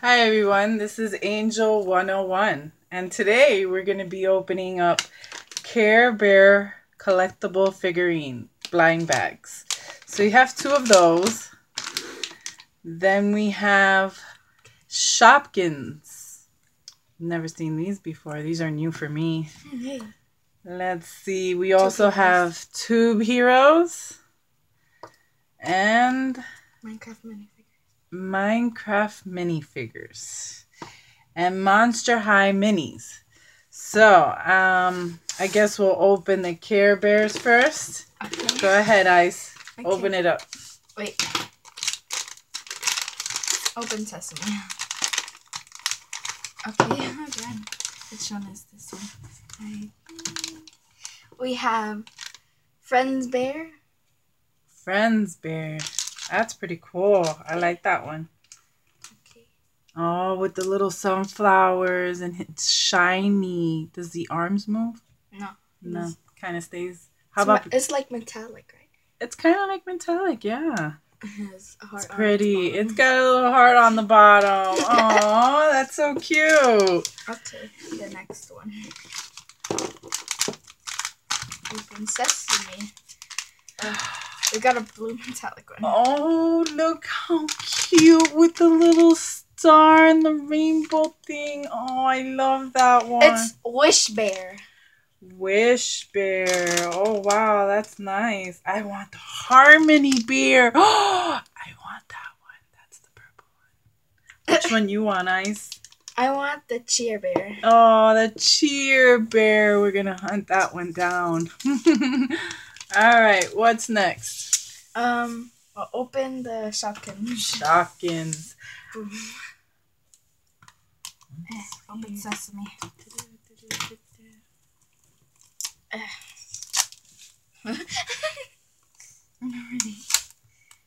Hi everyone, this is Angel 101 and today we're going to be opening up Care Bear collectible figurine blind bags. So you have two of those. Then we have Shopkins. Never seen these before. These are new for me. Let's see. We also have Tube Heroes and Minecraft minifigures. Minecraft minifigures and Monster High minis. So, um, I guess we'll open the Care Bears first. Okay. Go ahead, Ice. Okay. Open it up. Wait. Open sesame. Okay, again. Which one is this one? I- We have Friends Bear. Friends Bear. That's pretty cool. I like that one. Okay. Oh, with the little sunflowers and it's shiny. Does the arms move? No. No, kind of stays. How It's, about? it's like metallic, right? It's kind of like metallic, yeah. It has a heart It's pretty. its got a little heart on the bottom. Oh, that's so cute. Okay, the next one. Open sesame. Uh, we got a blue metallic one. Oh, look how cute with the little star and the rainbow thing. Oh, I love that one. It's Wish Bear. Wish Bear. Oh, wow, that's nice. I want the Harmony Bear. Oh, I want that one. That's the purple one. Which one you want, Ice? I want the Cheer Bear. Oh, the cheer bear. We're going to hunt that one down. All right, what's next? Um, I'll open the shopkins. Shopkins. Eh, open sesame. I'm not ready.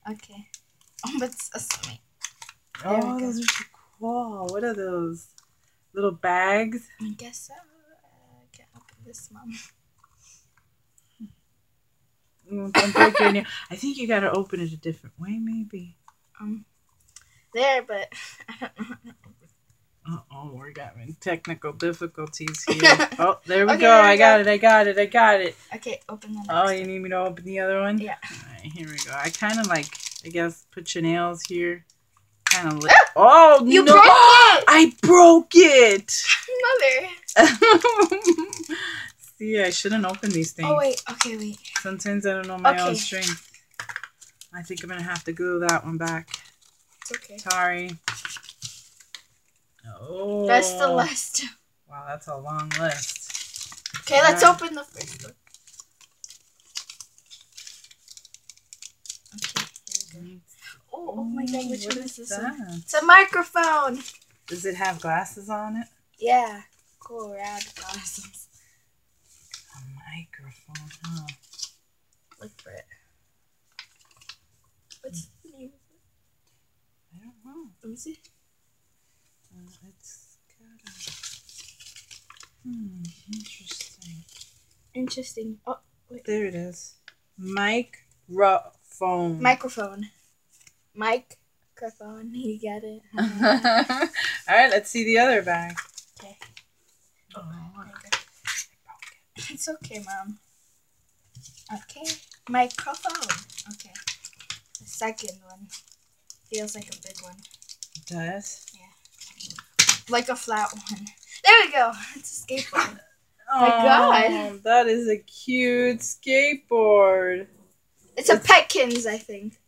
Okay. Open sesame. There Oh, those are so cool. What are those? Little bags? I guess so. I can't open this, mom. Mm, Don't break your nail. I think you got to open it a different way, maybe. Um, there, but I don't know. Uh oh, we're having technical difficulties here. oh, there we Okay, go. there I got go. it. I got it. I got it. Okay, open the. Oh, you need me to open the other one? Yeah. All right, here we go. I kind of like, I guess, put your nails here. Kind of. Li- oh, You no. broke it! I broke it. Mother. See, I shouldn't open these oh, things. Oh wait. Okay, wait. Sometimes I don't know my own Okay. strength. I think I'm gonna have to glue that one back. It's okay. Sorry. Oh. That's the list. Wow, that's a long list. Okay, let's open the first one. Okay, here we go. Oh, oh my god, which What one is this one? that? It's a microphone. Does it have glasses on it? Yeah. Cool, rad glasses. Microphone, huh? Look for it. What's the name of it? I don't know. Let me see. Uh, it's got a... Hmm, interesting. Interesting. Oh, There it is. Microphone. microphone. Microphone. You got it. All right, let's see the other bag. Okay. Oh, There you go. It's okay, mom. Okay. Microphone. Okay. The second one feels like a big one. it does. Yeah. Like a flat one. There we go. It's a skateboard. Oh my God. Oh, that is a cute skateboard. It's a Petkins, I think.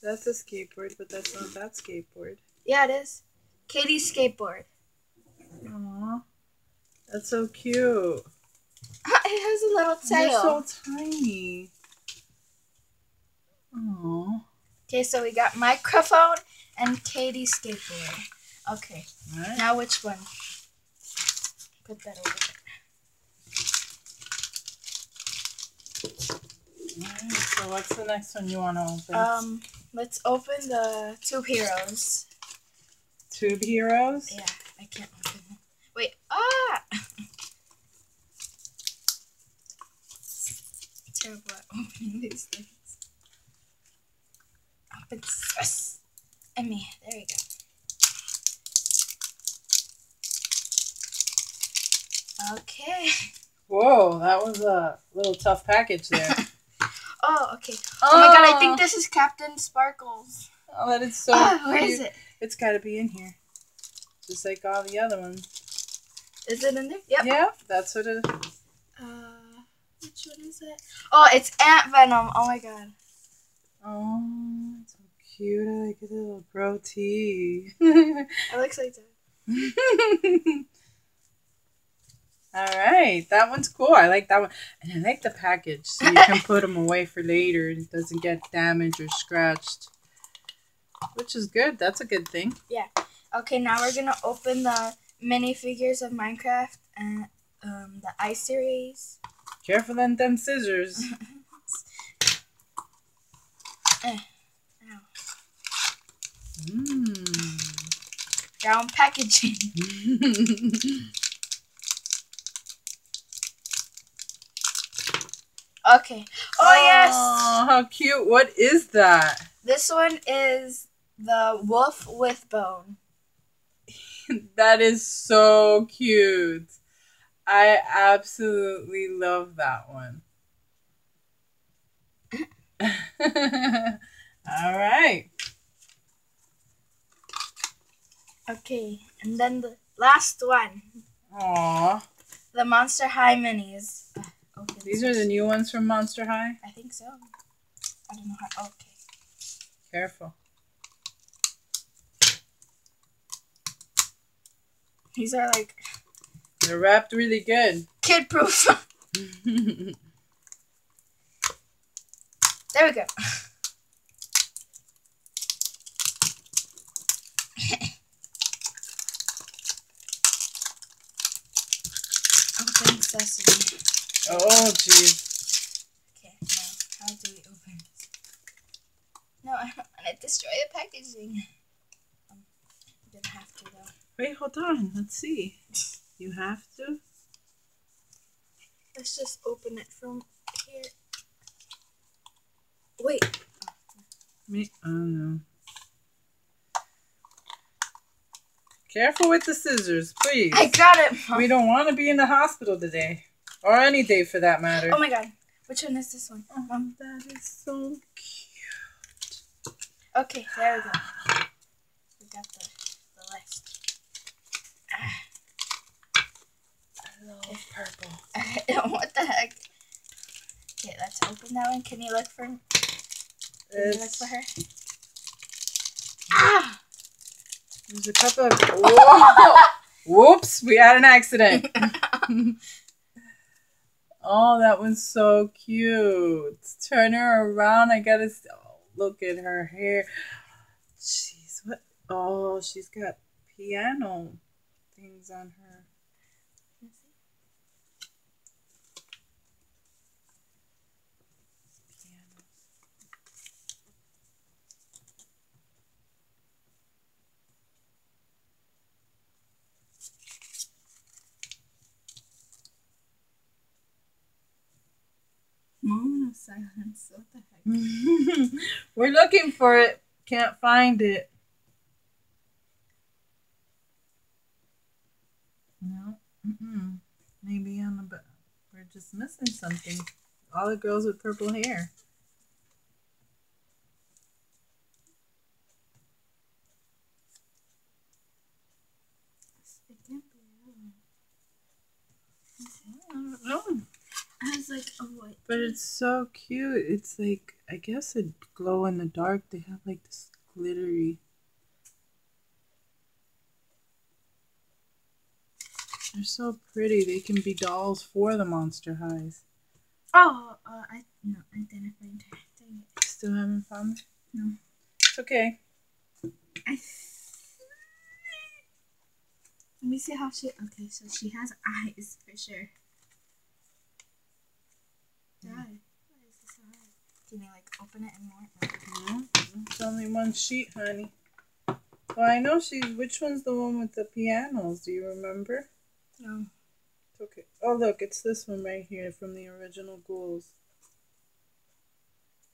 That's a skateboard, but that's not that skateboard. Yeah, it is. Katie's skateboard. Aw, that's so cute. It has a little They're tail. so tiny. Oh, Okay, so we got microphone and Katie's skateboard. Okay, all right. now which one? Put that over right, So what's the next one you want to open? Um, let's open the Tube Heroes. Tube Heroes. Yeah, I can't doing these things. Stress. I mean, there go. Okay. Whoa, that was a little tough package there. oh, okay. Oh. oh. my god, I think this is Captain Sparklez. Oh, that is so. Oh, where is it? It's got to be in here, just like all the other ones. Is it in there? Yep. Yeah, that's what it one is it? Oh, it's Ant Venom. Oh my god. Oh, it's so cute. I like a little bro tee. It looks like that. All right, that one's cool. I like that one, and I like the package, so you can put them away for later. and It doesn't get damaged or scratched, which is good. That's a good thing. Yeah. Okay, now we're gonna open the minifigures of Minecraft and um the ice series. Careful on them scissors. Eh, ow. Mm. Packaging. Okay. Oh yes. Aw, how cute! What is that? This one is the wolf with bone. that is so cute. I absolutely love that one. All right. Okay, and then the last one, Aw. the Monster High minis. Uh, These are the new ones from Monster High. I think so. I don't know how. Okay. Careful. These are like They're wrapped really good. kid proof. there we go. Open sesame. oh, jeez. Okay, now how do we open this? No, I don't want to destroy the packaging. Um, I'm gonna have to though. Wait, hold on. Let's see. You have to? Let's just open it from here. Wait. Me? I don't know. Careful with the scissors, please. I got it, Mom. We don't want to be in the hospital today. Or any day for that matter. Oh my god. Which one is this one? Mom. that is so cute. Okay, there we go. We got the, the list. Ah. I love purple. what the heck? Okay, let's open that one. Can you look for? Can you look for her? Ah! there's a couple of. Whoa! Whoops! We had an accident. oh, that one's so cute. Turn her around. I gotta. s- Oh, look at her hair. Jeez, what? Oh, she's got piano things on her. Moment of silence. What the heck? We're looking for it. Can't find it. No. Mm-mm. Maybe on the. We're just missing something. All the girls with purple hair. It can't be that. I don't know. I was like, oh what? But it's so cute. It's like I guess a glow in the dark. They have like this glittery. They're so pretty. They can be dolls for the monster highs. Oh, uh, I no identified her. Dang it. Still haven't found it? No. It's okay. I. Let me see how she. Okay, so she has eyes for sure. Die. Why is this so hard? Can you like open it and more? No, it's only one sheet, honey. Well, I know she's. Which one's the one with the pianos? Do you remember? No. It's okay. Oh, look, it's this one right here from the original ghouls.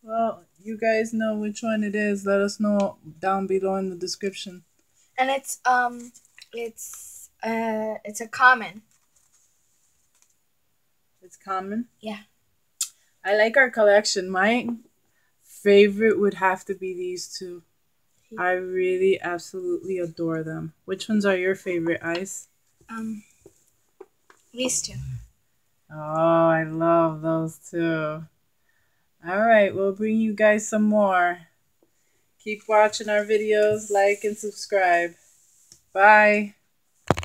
Well, you guys know which one it is. Let us know down below in the description. And it's um, it's uh, it's a common. It's common? Yeah. I like our collection. My favorite would have to be these two. I really absolutely adore them. Which ones are your favorite, Ice? Um, these two. Oh, I love those two. All right, we'll bring you guys some more. Keep watching our videos, like and subscribe. Bye.